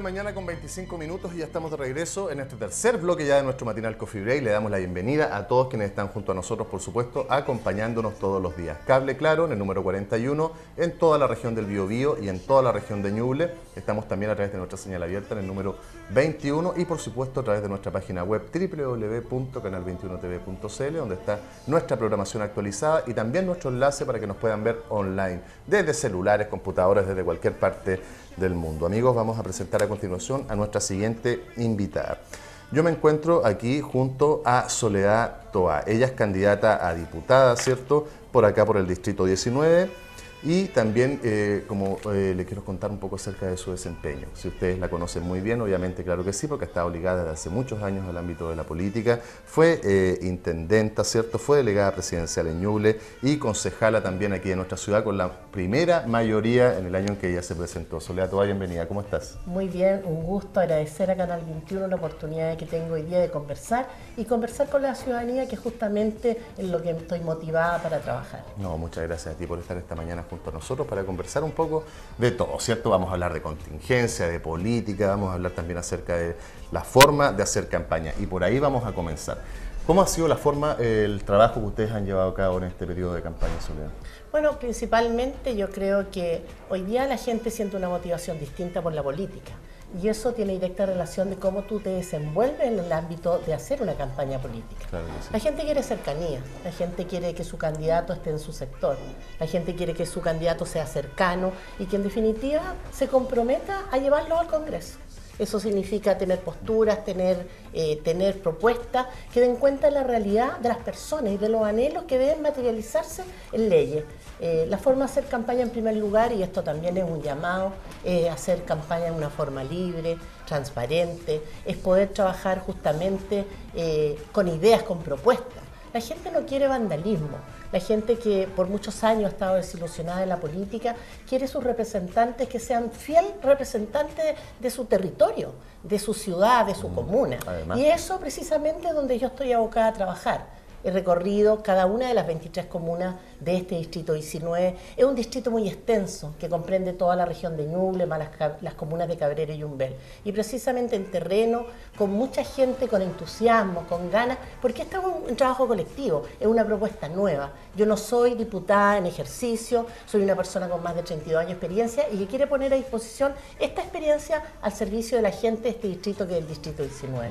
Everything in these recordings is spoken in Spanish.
mañana con 25 minutos y ya estamos de regreso en este tercer bloque ya de nuestro matinal Coffee Break. Le damos la bienvenida a todos quienes están junto a nosotros, por supuesto, acompañándonos todos los días. Cable Claro en el número 41 en toda la región del Biobío y en toda la región de Ñuble. Estamos también a través de nuestra señal abierta en el número 21 y por supuesto a través de nuestra página web www.canal21tv.cl donde está nuestra programación actualizada y también nuestro enlace para que nos puedan ver online desde celulares, computadores, desde cualquier parte mundo. Amigos, vamos a presentar a continuación a nuestra siguiente invitada. Yo me encuentro aquí junto a Soledad Toa. Ella es candidata a diputada, ¿cierto? Por acá, por el Distrito 19 y también, eh, como eh, le quiero contar un poco acerca de su desempeño. Si ustedes la conocen muy bien, obviamente, claro que sí, porque ha estado ligada desde hace muchos años al ámbito de la política. Fue eh, intendenta, ¿cierto? Fue delegada presidencial en Ñuble y concejala también aquí en nuestra ciudad con la primera mayoría en el año en que ella se presentó. Soledad Toa, bienvenida. ¿Cómo estás? Muy bien, un gusto agradecer a Canal 21 la oportunidad que tengo hoy día de conversar y conversar con la ciudadanía, que justamente es lo que estoy motivada para trabajar. No, muchas gracias a ti por estar esta mañana junto a nosotros para conversar un poco de todo, ¿cierto? Vamos a hablar de contingencia, de política, vamos a hablar también acerca de la forma de hacer campaña y por ahí vamos a comenzar. ¿Cómo ha sido la forma, el trabajo que ustedes han llevado a cabo en este periodo de campaña, Soledad? Bueno, principalmente yo creo que hoy día la gente siente una motivación distinta por la política y eso tiene directa relación de cómo tú te desenvuelves en el ámbito de hacer una campaña política. La gente quiere cercanía, la gente quiere que su candidato esté en su sector, la gente quiere que su candidato sea cercano y que en definitiva se comprometa a llevarlo al Congreso. Eso significa tener posturas, tener, eh, tener propuestas que den cuenta de la realidad de las personas y de los anhelos que deben materializarse en leyes. Eh, la forma de hacer campaña en primer lugar, y esto también es un llamado, es hacer campaña de una forma libre, transparente, es poder trabajar justamente eh, con ideas, con propuestas. La gente no quiere vandalismo. La gente que por muchos años ha estado desilusionada de la política quiere sus representantes que sean fiel representantes de su territorio, de su ciudad, de su mm, comuna. y eso precisamente es donde yo estoy abocada a trabajar he recorrido cada una de las 23 comunas de este distrito 19. Es un distrito muy extenso que comprende toda la región de Ñuble, más las, comunas de Cabrera y Yumbel. Y precisamente en terreno, con mucha gente, con entusiasmo, con ganas, porque este es un, trabajo colectivo, es una propuesta nueva. Yo no soy diputada en ejercicio, soy una persona con más de 32 años de experiencia y que quiere poner a disposición esta experiencia al servicio de la gente de este distrito que es el distrito 19.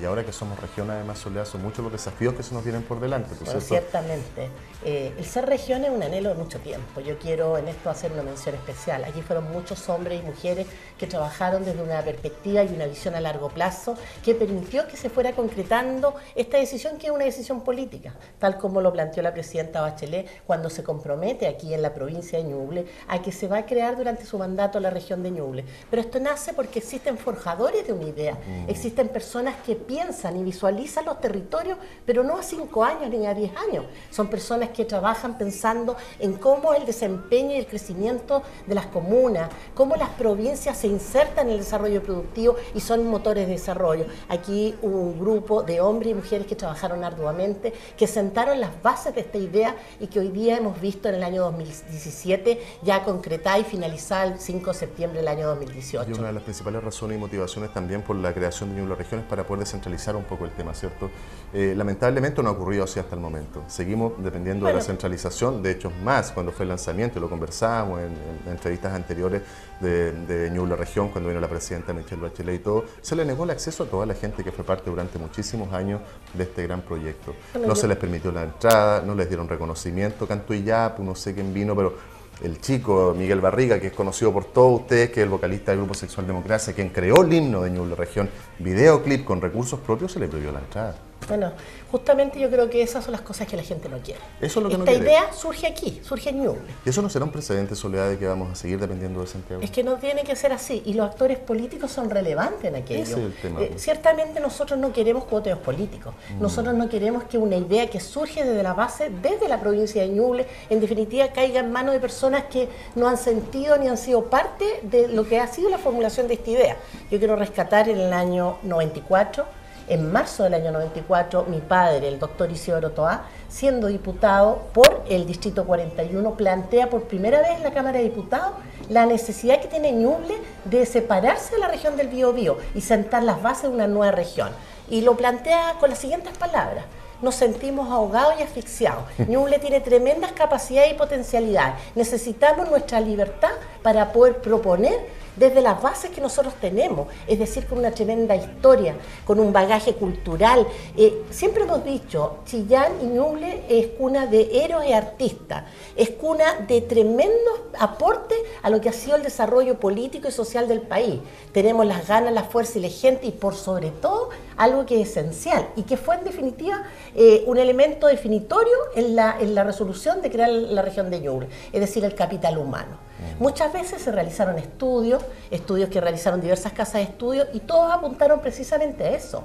Y ahora que somos región, además, Soledad, son muchos los desafíos que se nos vienen por delante. ciertamente. Eh, el ser región es un anhelo de mucho tiempo. Yo quiero en esto hacer una mención especial. Aquí fueron muchos hombres y mujeres que trabajaron desde una perspectiva y una visión a largo plazo que permitió que se fuera concretando esta decisión que es una decisión política, tal como lo planteó la presidenta Bachelet cuando se compromete aquí en la provincia de Ñuble a que se va a crear durante su mandato la región de Ñuble. Pero esto nace porque existen forjadores de una idea, mm. existen personas que piensan y visualizan los territorios, pero no así cinco años ni a diez años. Son personas que trabajan pensando en cómo el desempeño y el crecimiento de las comunas, cómo las provincias se insertan en el desarrollo productivo y son motores de desarrollo. Aquí hubo un grupo de hombres y mujeres que trabajaron arduamente, que sentaron las bases de esta idea y que hoy día hemos visto en el año 2017 ya concretada y finalizada el 5 de septiembre del año 2018. Y una de las principales razones y motivaciones también por la creación de Ñuble Regiones para poder descentralizar un poco el tema, ¿cierto? Eh, lamentablemente no ha ocurrido así hasta el momento. Seguimos dependiendo de la centralización, de hecho más cuando fue el lanzamiento, lo conversábamos en, entrevistas anteriores de, de Ñuble Región, cuando vino la presidenta Michelle Bachelet y todo, se le negó el acceso a toda la gente que fue parte durante muchísimos años de este gran proyecto. No se les permitió la entrada, no les dieron reconocimiento, canto y pues no sé quién vino, pero el chico Miguel Barriga, que es conocido por todos ustedes, que es el vocalista del Grupo Sexual Democracia, quien creó el himno de Ñuble Región, videoclip con recursos propios, se le prohibió la entrada. Bueno, justamente yo creo que esas son las cosas que la gente no quiere. Eso es lo que Esta idea surge aquí, surge en Ñuble. ¿Y eso no será un precedente, Soledad, de que vamos a seguir dependiendo de Santiago? Es que no tiene que ser así, y los actores políticos son relevantes en aquello. Eh, ciertamente nosotros no queremos cuoteos políticos, mm. nosotros no queremos que una idea que surge desde la base, desde la provincia de Ñuble, en definitiva caiga en manos de personas que no han sentido ni han sido parte de lo que ha sido la formulación de esta idea. Yo quiero rescatar en el año 94 en marzo del año 94, mi padre, el doctor Isidoro Toá, siendo diputado por el Distrito 41, plantea por primera vez en la Cámara de Diputados la necesidad que tiene Ñuble de separarse de la región del Biobío y sentar las bases de una nueva región. Y lo plantea con las siguientes palabras nos sentimos ahogados y asfixiados. Ñuble tiene tremendas capacidades y potencialidades. Necesitamos nuestra libertad para poder proponer desde las bases que nosotros tenemos, es decir, con una tremenda historia, con un bagaje cultural. Eh, siempre hemos dicho, Chillán y Ñuble es cuna de héroes y artistas, es cuna de tremendos aportes a lo que ha sido el desarrollo político y social del país. Tenemos las ganas, la fuerza y la gente y por sobre todo algo que es esencial y que fue en definitiva eh, un elemento definitorio en la, en la resolución de crear la región de Ñuble, es decir, el capital humano. Muchas veces se realizaron estudios, estudios que realizaron diversas casas de estudios y todos apuntaron precisamente a eso,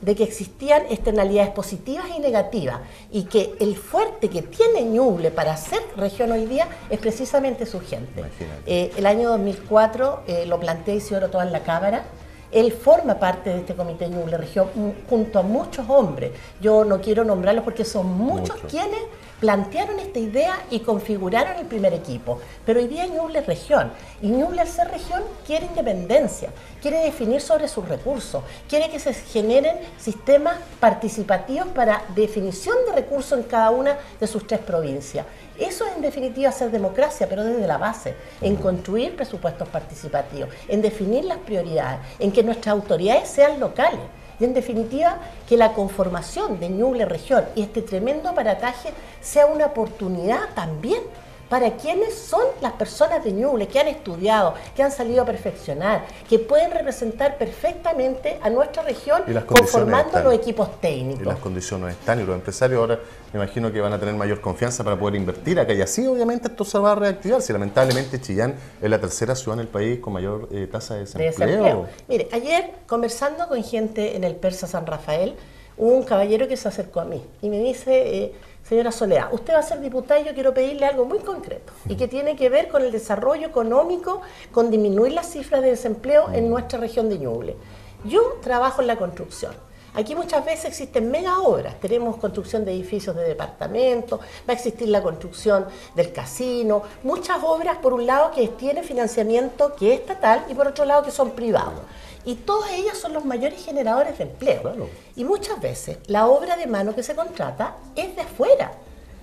de que existían externalidades positivas y negativas y que el fuerte que tiene Ñuble para ser región hoy día es precisamente su gente. Eh, el año 2004 eh, lo planteé y se oró en la Cámara. Él forma parte de este comité Ñuble Región junto a muchos hombres. Yo no quiero nombrarlos porque son muchos. quienes plantearon esta idea y configuraron el primer equipo. Pero hoy día Ñuble es región y Ñuble al ser región quiere independencia, quiere definir sobre sus recursos, quiere que se generen sistemas participativos para definición de recursos en cada una de sus tres provincias. Eso es en definitiva hacer democracia, pero desde la base, en construir presupuestos participativos, en definir las prioridades, en que nuestras autoridades sean locales. Y en definitiva, que la conformación de Ñuble Región y este tremendo aparataje sea una oportunidad también para quienes son las personas de Ñuble que han estudiado, que han salido a perfeccionar, que pueden representar perfectamente a nuestra región conformando los equipos técnicos. Y las condiciones están, y los empresarios ahora me imagino que van a tener mayor confianza para poder invertir acá. Y así obviamente esto se va a reactivar, si lamentablemente Chillán es la tercera ciudad en el país con mayor eh, tasa de desempleo. Mire, ayer conversando con gente en el Persa San Rafael, hubo un caballero que se acercó a mí y me dice... Eh, Señora Soledad, usted va a ser diputada y yo quiero pedirle algo muy concreto y que tiene que ver con el desarrollo económico, con disminuir las cifras de desempleo en nuestra región de Ñuble. Yo trabajo en la construcción. Aquí muchas veces existen mega obras. Tenemos construcción de edificios de departamentos, va a existir la construcción del casino, muchas obras por un lado que tienen financiamiento que es estatal y por otro lado que son privados y todas ellas son los mayores generadores de empleo. Y muchas veces la obra de mano que se contrata es de afuera.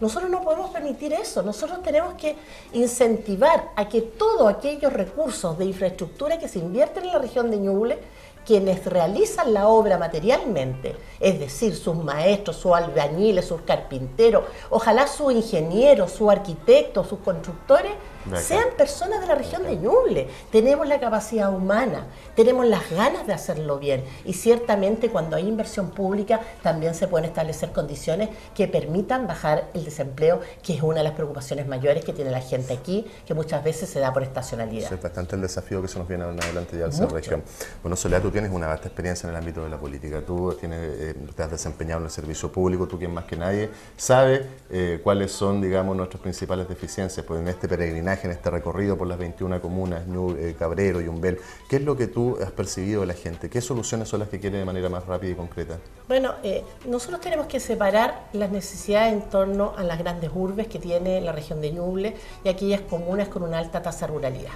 Nosotros no podemos permitir eso, nosotros tenemos que incentivar a que todos aquellos recursos de infraestructura que se invierten en la región de Ñuble, quienes realizan la obra materialmente, es decir, sus maestros, sus albañiles, sus carpinteros, ojalá sus ingenieros, sus arquitectos, sus constructores, sean personas de la región de Ñuble. Tenemos la capacidad humana, tenemos las ganas de hacerlo bien y ciertamente cuando hay inversión pública también se pueden establecer condiciones que permitan bajar el desempleo, que es una de las preocupaciones mayores que tiene la gente aquí, que muchas veces se da por estacionalidad. es bastante el desafío que se nos viene adelante ya al ser región. Bueno, Soledad, tú tienes una vasta experiencia en el ámbito de la política, tú tienes, eh, te has desempeñado en el servicio público, tú quien más que nadie sabe eh, cuáles son, digamos, nuestras principales deficiencias, pues en este peregrinaje en este recorrido por las 21 comunas, eh, Cabrero y Umbel, ¿qué es lo que tú has percibido de la gente? ¿Qué soluciones son las que quiere de manera más rápida y concreta? Bueno, eh, nosotros tenemos que separar las necesidades en torno a las grandes urbes que tiene la región de Ñuble y aquellas comunas con una alta tasa de ruralidad.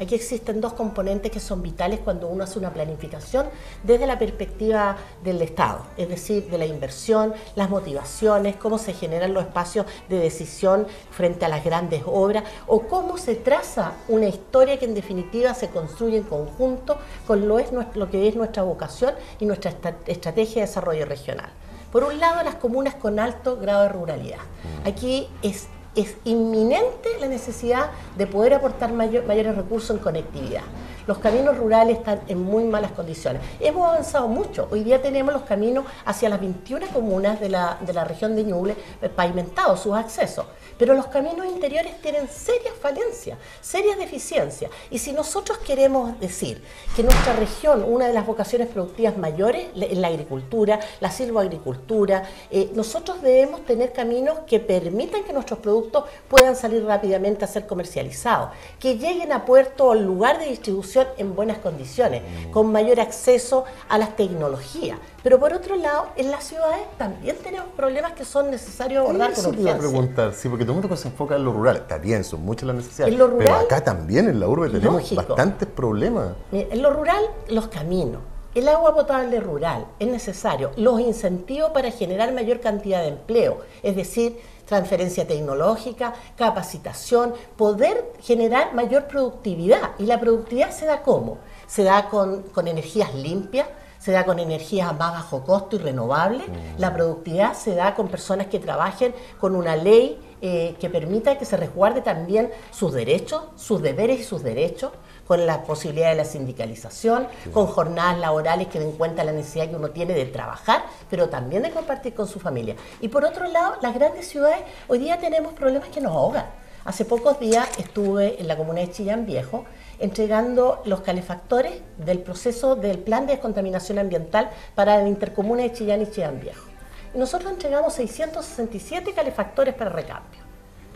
Aquí existen dos componentes que son vitales cuando uno hace una planificación desde la perspectiva del Estado, es decir, de la inversión, las motivaciones, cómo se generan los espacios de decisión frente a las grandes obras o cómo se traza una historia que en definitiva se construye en conjunto con lo, es, lo que es nuestra vocación y nuestra estrategia de desarrollo regional. Por un lado, las comunas con alto grado de ruralidad. Aquí es es inminente la necesidad de poder aportar mayores recursos en conectividad. Los caminos rurales están en muy malas condiciones. Hemos avanzado mucho. Hoy día tenemos los caminos hacia las 21 comunas de la, de la región de Ñuble eh, pavimentados, sus accesos. Pero los caminos interiores tienen serias falencias, serias deficiencias. Y si nosotros queremos decir que nuestra región, una de las vocaciones productivas mayores es la agricultura, la silvoagricultura, eh, nosotros debemos tener caminos que permitan que nuestros productos puedan salir rápidamente a ser comercializados, que lleguen a puerto o al lugar de distribución en buenas condiciones, con mayor acceso a las tecnologías. Pero por otro lado, en las ciudades también tenemos problemas que son necesarios abordar con urgencia. preguntar, sí, porque todo el mundo se enfoca en lo rural. Está bien, son muchas las necesidades. En lo rural, pero acá también, en la urbe, tenemos lógico. bastantes problemas. En lo rural, los caminos. El agua potable rural es necesario. Los incentivos para generar mayor cantidad de empleo, es decir, transferencia tecnológica, capacitación, poder generar mayor productividad. Y la productividad se da cómo? Se da con, con energías limpias, se da con energías a más bajo costo y renovables. La productividad se da con personas que trabajen con una ley eh, que permita que se resguarde también sus derechos, sus deberes y sus derechos, con la posibilidad de la sindicalización, con jornadas laborales que den cuenta de la necesidad que uno tiene de trabajar, pero también de compartir con su familia. Y por otro lado, las grandes ciudades, hoy día tenemos problemas que nos ahogan. Hace pocos días estuve en la comuna de Chillán Viejo entregando los calefactores del proceso del plan de descontaminación ambiental para la intercomuna de Chillán y Chillán Viejo. Y nosotros entregamos 667 calefactores para recambio.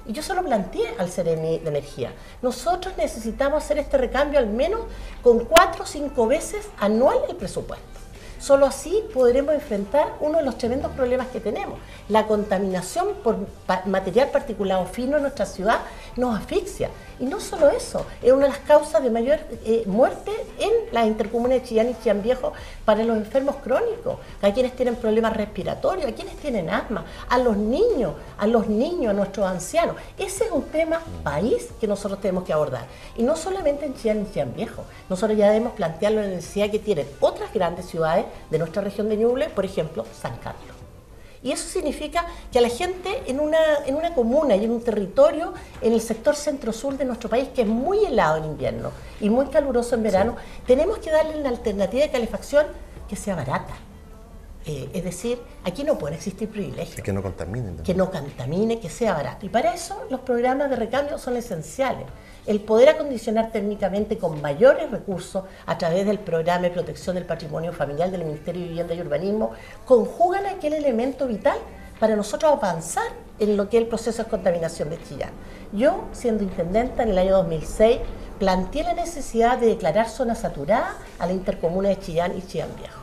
Y yo se lo planteé al Ceremi de Energía. Nosotros necesitamos hacer este recambio al menos con cuatro o cinco veces anual el presupuesto. Solo así podremos enfrentar uno de los tremendos problemas que tenemos. La contaminación por material particulado fino en nuestra ciudad nos asfixia. Y no solo eso, es una de las causas de mayor eh, muerte en la intercomuna de Chillán y Chillán Viejo para los enfermos crónicos, a quienes tienen problemas respiratorios, a quienes tienen asma, a los niños, a los niños, a nuestros ancianos. Ese es un tema país que nosotros tenemos que abordar. Y no solamente en Chillán y Chillán Viejo, nosotros ya debemos plantear la necesidad que tienen otras grandes ciudades de nuestra región de Ñuble, por ejemplo, San Carlos. Y eso significa que a la gente en una, en una comuna y en un territorio, en el sector centro-sur de nuestro país, que es muy helado en invierno y muy caluroso en verano, tenemos que darle una alternativa de calefacción que sea barata. Eh, es decir, aquí no pueden existir privilegios Es que no contaminen. que no contamine, que sea barato. Y para eso los programas de recambio son esenciales. El poder acondicionar térmicamente con mayores recursos a través del programa de protección del patrimonio familiar del Ministerio de Vivienda y Urbanismo conjugan aquel elemento vital para nosotros avanzar en lo que es el proceso de contaminación de Chillán. Yo, siendo intendenta en el año 2006, planteé la necesidad de declarar zona saturada a la intercomuna de Chillán y Chillán Viejo.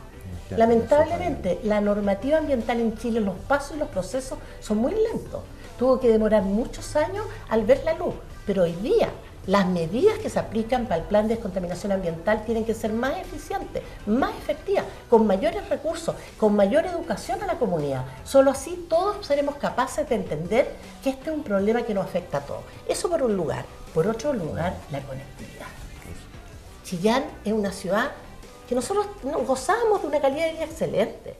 Lamentablemente, la normativa ambiental en Chile, los pasos y los procesos son muy lentos. Tuvo que demorar muchos años al ver la luz, pero hoy día las medidas que se aplican para el plan de descontaminación ambiental tienen que ser más eficientes, más efectivas, con mayores recursos, con mayor educación a la comunidad. Solo así todos seremos capaces de entender que este es un problema que nos afecta a todos. Eso por un lugar. Por otro lugar, la conectividad. Chillán es una ciudad que nosotros no- gozábamos de una calidad de vida excelente.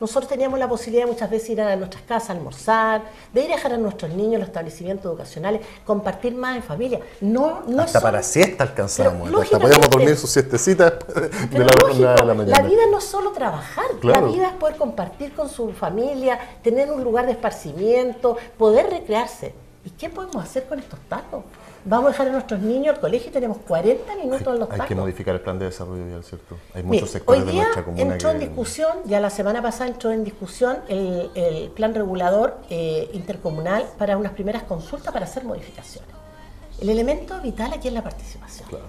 Nosotros teníamos la posibilidad muchas veces ir a nuestras casas a almorzar, de ir a dejar a nuestros niños en los establecimientos educacionales, compartir más en familia. No, no Hasta para siesta alcanzamos. Pero, Hasta podíamos dormir sus siestecitas de la jornada de la mañana. vida no es solo trabajar, Claro. la vida es poder compartir con su familia, tener un lugar de esparcimiento, poder recrearse. ¿Y qué podemos hacer con estos tacos? Vamos a dejar a nuestros niños al colegio y tenemos 40 minutos en los Hay tacos. que modificar el plan de desarrollo vial, ¿cierto? Hay Mire, muchos sectores hoy de nuestra comuna entró en discusión, ya la semana pasada entró en discusión el, el plan regulador eh, intercomunal para unas primeras consultas para hacer modificaciones. El elemento vital aquí es la participación. Claro.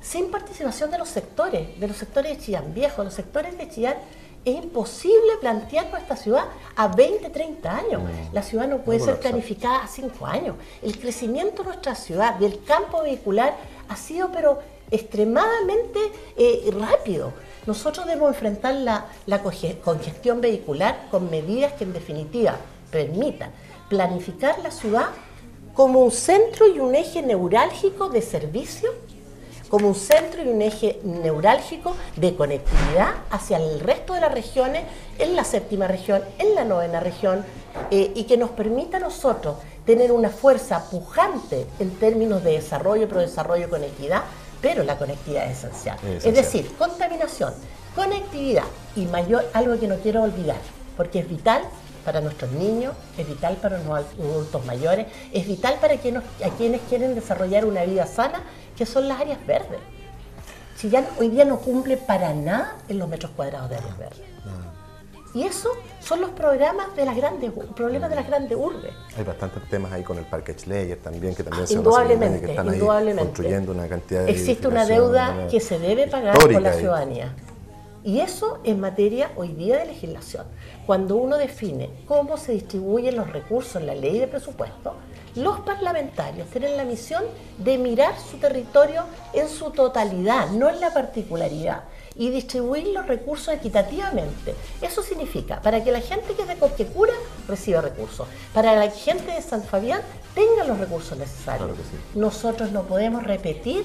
Sin participación de los sectores, de los sectores de Chillán Viejo, los sectores de Chillán, es imposible plantear nuestra ciudad a 20, 30 años. La ciudad no puede No ser planificada a 5 años. El crecimiento de nuestra ciudad, del campo vehicular, ha sido pero extremadamente eh, rápido. Nosotros debemos enfrentar la, la congestión vehicular con medidas que en definitiva permitan planificar la ciudad como un centro y un eje neurálgico de servicio como un centro y un eje neurálgico de conectividad hacia el resto de las regiones, en la séptima región, en la novena región, eh, y que nos permita a nosotros tener una fuerza pujante en términos de desarrollo, pero desarrollo con equidad, pero la conectividad es esencial. Es Es esencial. decir, contaminación, conectividad y mayor, algo que no quiero olvidar, porque es vital para nuestros niños, es vital para los adultos mayores, es vital para quienes, a quienes quieren desarrollar una vida sana, que son las áreas verdes. Chillán hoy día no cumple para nada en los metros cuadrados de áreas verdes. Y eso son los programas de las grandes, problemas de las grandes urbes. Hay bastantes temas ahí con el Parque Schleyer también, que también se indudablemente, que están indudablemente. construyendo una cantidad de Existe una deuda que se debe pagar por la ciudadanía. Y eso en materia hoy día de legislación. Cuando uno define cómo se distribuyen los recursos en la ley de presupuesto, los parlamentarios tienen la misión de mirar su territorio en su totalidad, no en la particularidad y distribuir los recursos equitativamente. Eso significa, para que la gente que es de Coquecura reciba recursos, para la gente de San Fabián tenga los recursos necesarios. Nosotros no podemos repetir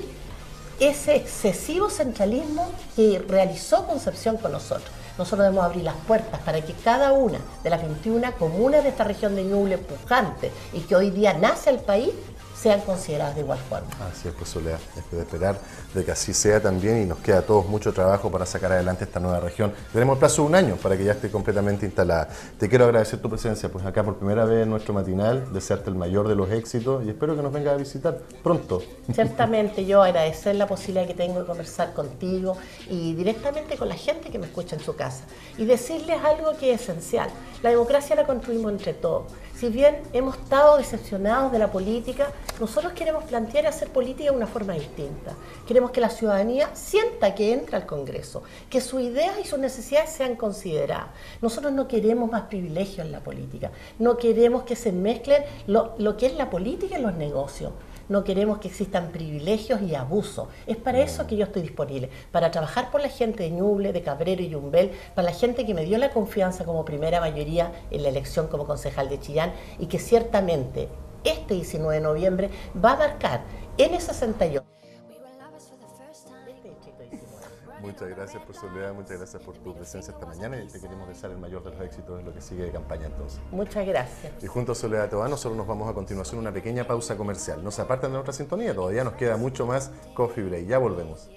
ese excesivo centralismo que realizó Concepción con nosotros. Nosotros debemos abrir las puertas para que cada una de las 21 comunas de esta región de Ñuble pujante y que hoy día nace el país sean consideradas de igual forma. Así es, pues Soledad, es de esperar de que así sea también y nos queda a todos mucho trabajo para sacar adelante esta nueva región. Tenemos el plazo de un año para que ya esté completamente instalada. Te quiero agradecer tu presencia, pues acá por primera vez en nuestro matinal, desearte el mayor de los éxitos y espero que nos vengas a visitar pronto. Ciertamente, yo agradecer la posibilidad que tengo de conversar contigo y directamente con la gente que me escucha en su casa y decirles algo que es esencial. La democracia la construimos entre todos si bien hemos estado decepcionados de la política, nosotros queremos plantear y hacer política de una forma distinta. Queremos que la ciudadanía sienta que entra al Congreso, que sus ideas y sus necesidades sean consideradas. Nosotros no queremos más privilegios en la política, no queremos que se mezclen lo, lo que es la política y los negocios no queremos que existan privilegios y abusos. Es para eso que yo estoy disponible, para trabajar por la gente de Ñuble, de Cabrero y Yumbel, para la gente que me dio la confianza como primera mayoría en la elección como concejal de Chillán y que ciertamente este 19 de noviembre va a marcar en ese 68 Muchas gracias por Soledad, muchas gracias por tu presencia esta mañana y te queremos desear el mayor de los éxitos en lo que sigue de campaña entonces. Muchas gracias. Y junto a Soledad Tobá nosotros nos vamos a continuación una pequeña pausa comercial. No se aparten de nuestra sintonía, todavía nos queda mucho más Coffee Break. Ya volvemos.